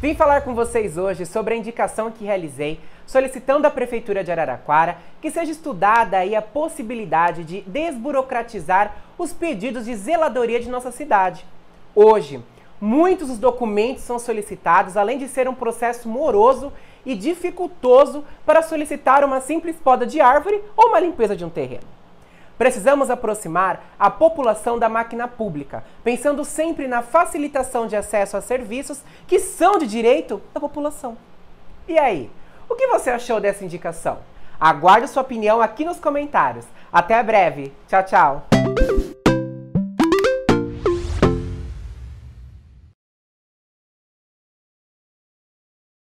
Vim falar com vocês hoje sobre a indicação que realizei solicitando à Prefeitura de Araraquara que seja estudada aí a possibilidade de desburocratizar os pedidos de zeladoria de nossa cidade. Hoje, muitos dos documentos são solicitados, além de ser um processo moroso e dificultoso para solicitar uma simples poda de árvore ou uma limpeza de um terreno. Precisamos aproximar a população da máquina pública, pensando sempre na facilitação de acesso a serviços que são de direito da população. E aí, o que você achou dessa indicação? Aguardo sua opinião aqui nos comentários. Até breve. Tchau, tchau.